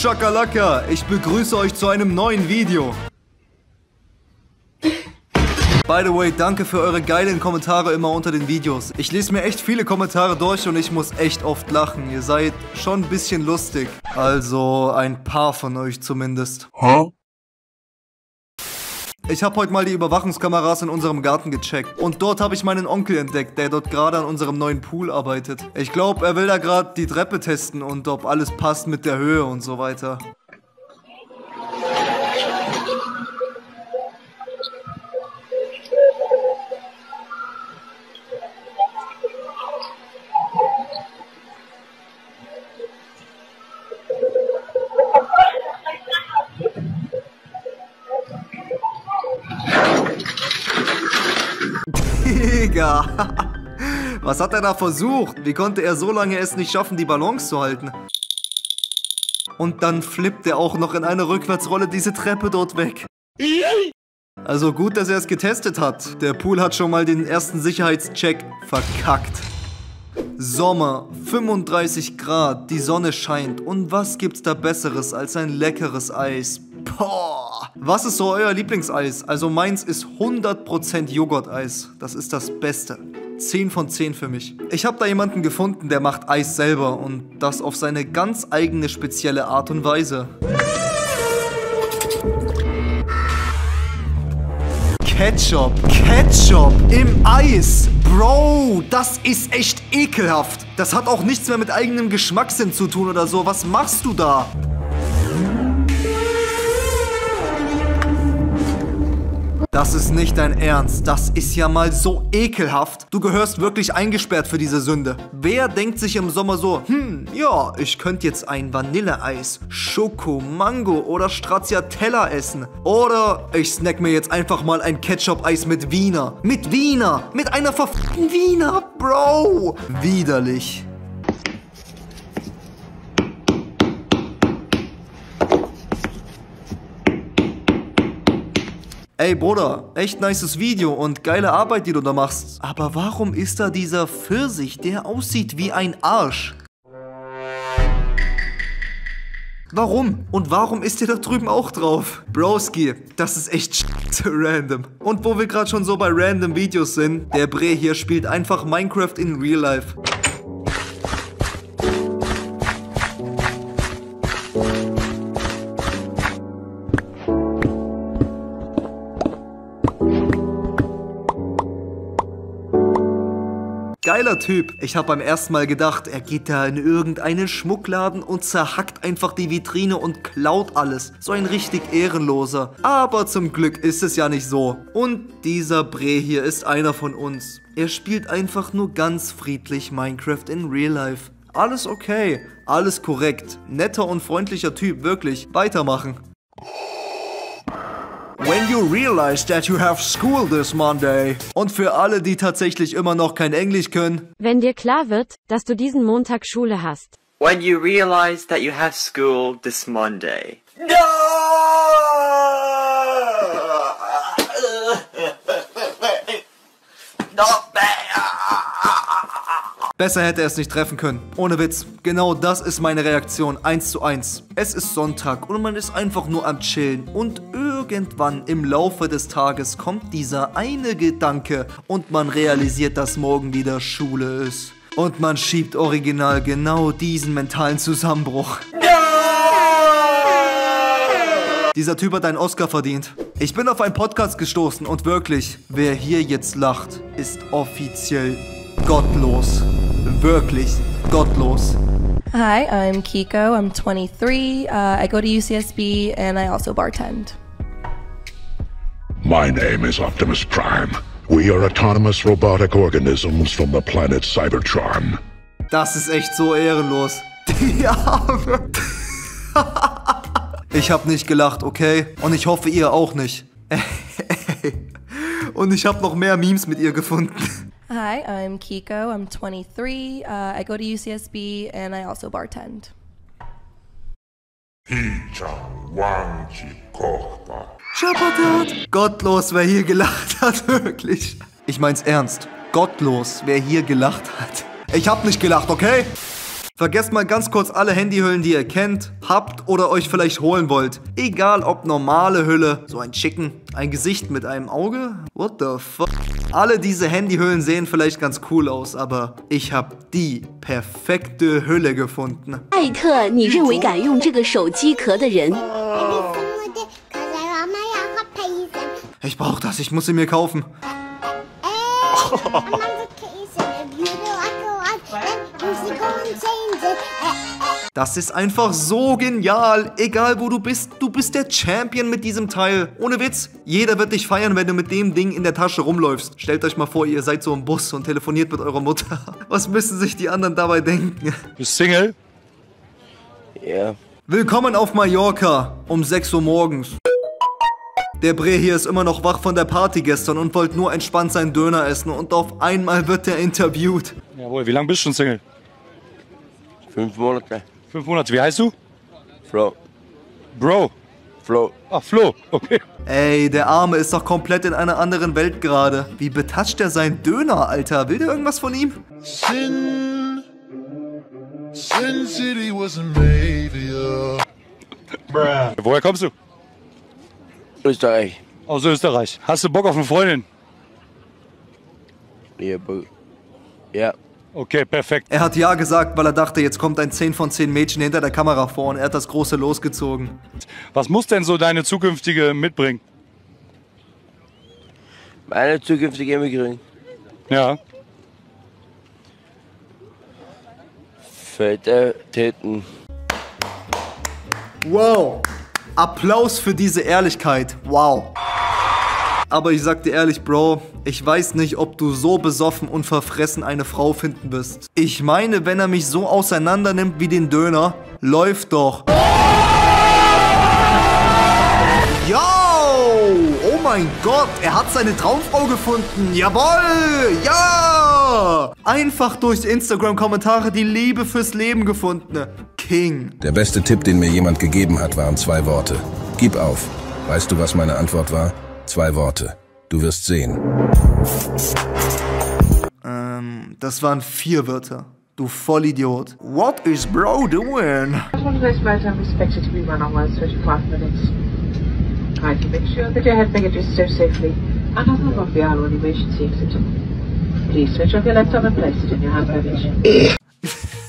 Schakalaka, ich begrüße euch zu einem neuen Video. By the way, danke für eure geilen Kommentare immer unter den Videos. Ich lese mir echt viele Kommentare durch und ich muss echt oft lachen. Ihr seid schon ein bisschen lustig. Also ein paar von euch zumindest. Hä? Ich habe heute mal die Überwachungskameras in unserem Garten gecheckt. Und dort habe ich meinen Onkel entdeckt, der dort gerade an unserem neuen Pool arbeitet. Ich glaube, er will da gerade die Treppe testen und ob alles passt mit der Höhe und so weiter. Digga. Was hat er da versucht? Wie konnte er so lange es nicht schaffen, die Balance zu halten? Und dann flippt er auch noch in einer Rückwärtsrolle diese Treppe dort weg. Also gut, dass er es getestet hat. Der Pool hat schon mal den ersten Sicherheitscheck verkackt. Sommer, 35 Grad, die Sonne scheint. Und was gibt's da besseres als ein leckeres Eis? Boah. Was ist so euer Lieblingseis? Also meins ist 100% Joghurt-Eis. Das ist das Beste. 10 von 10 für mich. Ich habe da jemanden gefunden, der macht Eis selber und das auf seine ganz eigene spezielle Art und Weise. Ketchup, Ketchup im Eis. Bro, das ist echt ekelhaft. Das hat auch nichts mehr mit eigenem Geschmackssinn zu tun oder so. Was machst du da? Das ist nicht dein Ernst. Das ist ja mal so ekelhaft. Du gehörst wirklich eingesperrt für diese Sünde. Wer denkt sich im Sommer so, hm, ja, ich könnte jetzt ein Vanilleeis, Schoko, Mango oder Stracciatella essen. Oder ich snack mir jetzt einfach mal ein Ketchup-Eis mit Wiener. Mit Wiener. Mit einer verfickten Wiener, Bro. Widerlich. Ey Bruder, echt nices Video und geile Arbeit, die du da machst. Aber warum ist da dieser Pfirsich, der aussieht wie ein Arsch? Warum? Und warum ist der da drüben auch drauf? Broski, das ist echt random. Und wo wir gerade schon so bei random Videos sind, der Bre hier spielt einfach Minecraft in Real Life. Geiler Typ. Ich habe beim ersten Mal gedacht, er geht da in irgendeinen Schmuckladen und zerhackt einfach die Vitrine und klaut alles. So ein richtig ehrenloser. Aber zum Glück ist es ja nicht so. Und dieser Bre hier ist einer von uns. Er spielt einfach nur ganz friedlich Minecraft in Real Life. Alles okay, alles korrekt. Netter und freundlicher Typ, wirklich. Weitermachen. When you realize that you have school this Monday. Und für alle, die tatsächlich immer noch kein Englisch können. Wenn dir klar wird, dass du diesen Montag Schule hast. When you realize that you have school this Monday. No! Not bad. Besser hätte er es nicht treffen können. Ohne Witz. Genau das ist meine Reaktion. Eins zu eins. Es ist Sonntag und man ist einfach nur am Chillen. Und irgendwann im Laufe des Tages kommt dieser eine Gedanke und man realisiert, dass morgen wieder Schule ist. Und man schiebt original genau diesen mentalen Zusammenbruch. Dieser Typ hat einen Oscar verdient. Ich bin auf einen Podcast gestoßen und wirklich, wer hier jetzt lacht, ist offiziell gottlos. Wirklich gottlos. Hi, I'm Kiko. I'm 23. Uh, I go to UCSB and I also bartend. My name is Optimus Prime. We are autonomous robotic organisms from the planet Cybertron. Das ist echt so ehrenlos. Die Arme. ich hab nicht gelacht, okay? Und ich hoffe, ihr auch nicht. Und ich hab noch mehr Memes mit ihr gefunden. Hi, I'm Kiko. I'm 23. Uh, I go to UCSB and I also bartend. Gottlos, wer hier gelacht hat, wirklich. Ich mein's ernst. Gottlos, wer hier gelacht hat. Ich hab nicht gelacht, okay? Vergesst mal ganz kurz alle Handyhüllen, die ihr kennt, habt oder euch vielleicht holen wollt. Egal ob normale Hülle, so ein Chicken, ein Gesicht mit einem Auge, what the fuck. Alle diese Handyhüllen sehen vielleicht ganz cool aus, aber ich habe die perfekte Hülle gefunden. 那一刻，你认为敢用这个手机壳的人， Ich brauche das, ich muss sie mir kaufen. Das ist einfach so genial. Egal wo du bist, du bist der Champion mit diesem Teil. Ohne Witz. Jeder wird dich feiern, wenn du mit dem Ding in der Tasche rumläufst. Stellt euch mal vor, ihr seid so im Bus und telefoniert mit eurer Mutter. Was müssen sich die anderen dabei denken? Bist Single? Yeah. Willkommen auf Mallorca um 6 Uhr morgens. Der Bre hier ist immer noch wach von der Party gestern und wollte nur entspannt seinen Döner essen und auf einmal wird er interviewt. Jawohl, wie lange bist du schon Single? Fünf Monate. Fünf Monate. Wie heißt du? Flo. Bro. Flo. Ach, Flo. Okay. Ey, der Arme ist doch komplett in einer anderen Welt gerade. Wie betatscht er seinen Döner, Alter? Will der irgendwas von ihm? Sin, Sin City made for you. Woher kommst du? Österreich. Aus Österreich. Hast du Bock auf eine Freundin? But. Yeah. Okay, perfekt. Er hat ja gesagt, weil er dachte, jetzt kommt ein 10 von 10 Mädchen hinter der Kamera vor und er hat das große losgezogen. Was muss denn so deine zukünftige mitbringen? Meine zukünftige Immigrantin. Ja. Fette Titten. Wow. Applaus für diese Ehrlichkeit. Wow. Aber ich sag dir ehrlich, Bro, ich weiß nicht, ob du so besoffen und verfressen eine Frau finden wirst. Ich meine, wenn er mich so auseinander nimmt wie den Döner, läuft doch. Mein Gott, er hat seine Traumfrau gefunden. Jawoll! Ja! Einfach durch Instagram-Kommentare die Liebe fürs Leben gefunden. King. Der beste Tipp, den mir jemand gegeben hat, waren zwei Worte. Gib auf. Weißt du, was meine Antwort war? Zwei Worte. Du wirst sehen. Ähm, das waren vier Wörter. Du Vollidiot. What is bro doing? One of those flights are expected to be run on 35 minutes. Kindly make sure that your hand baggage is stowed safely and not off the aisle an emergency exit. Please switch off your laptop and place it in your hand baggage.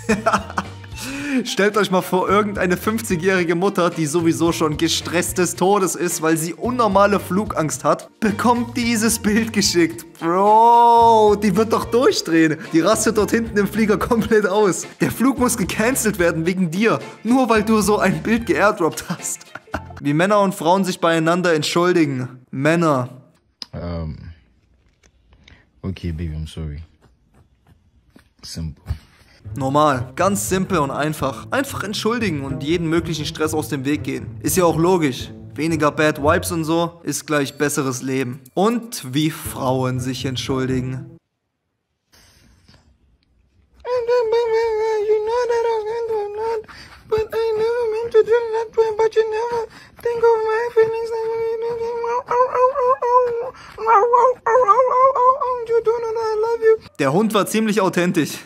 Stellt euch mal vor, irgendeine 50-jährige Mutter, die sowieso schon gestresst des Todes ist, weil sie unnormale Flugangst hat, bekommt dieses Bild geschickt. Bro, die wird doch durchdrehen. Die rastet dort hinten im Flieger komplett aus. Der Flug muss gecancelt werden wegen dir, nur weil du so ein Bild geairdroppt hast. Wie Männer und Frauen sich beieinander entschuldigen. Männer. Um. Okay, baby, I'm sorry. Simple. Normal, ganz simpel und einfach. Einfach entschuldigen und jeden möglichen Stress aus dem Weg gehen. Ist ja auch logisch. Weniger Bad Vibes und so ist gleich besseres Leben. Und wie Frauen sich entschuldigen. But I never meant to do that way, but you never think of my feelings. You do know that I love you. Der Hund war ziemlich authentisch.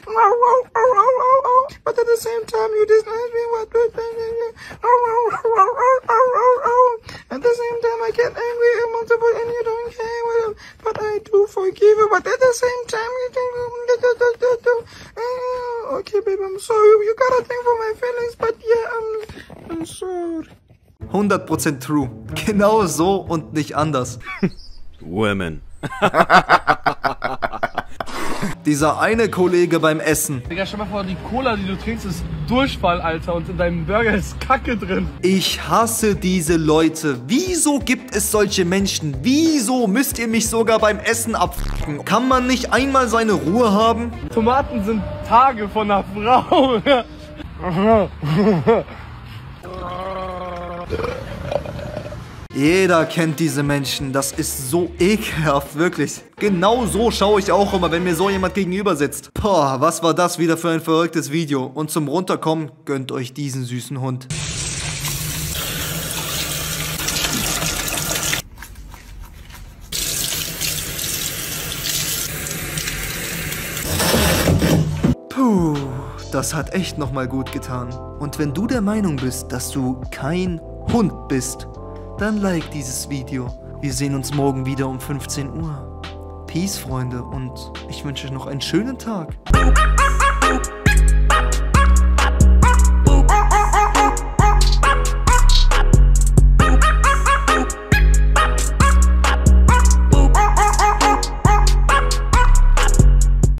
But at the same time, you dislike me. What At the same time, I get angry and multiple, and you don't care. Well, but I do forgive you. But at the same time, you think. Okay, babe, I'm sorry. You got a thing for my feelings, but yeah, I'm, I'm sorry. 100% true. Genau so und nicht anders. Women. Dieser eine Kollege beim Essen. Digga, stell mal vor, die Cola, die du trinkst, ist Durchfall, Alter, und in deinem Burger ist Kacke drin. Ich hasse diese Leute. Wieso gibt es solche Menschen? Wieso müsst ihr mich sogar beim Essen abfucken? Kann man nicht einmal seine Ruhe haben? Tomaten sind Tage von einer Frau. Jeder kennt diese Menschen. Das ist so ekelhaft, wirklich. Genau so schaue ich auch immer, wenn mir so jemand gegenüber sitzt. Boah, was war das wieder für ein verrücktes Video. Und zum Runterkommen gönnt euch diesen süßen Hund. Puh, das hat echt nochmal gut getan. Und wenn du der Meinung bist, dass du kein Hund bist, dann like dieses Video. Wir sehen uns morgen wieder um 15 Uhr. Peace, Freunde, und ich wünsche euch noch einen schönen Tag.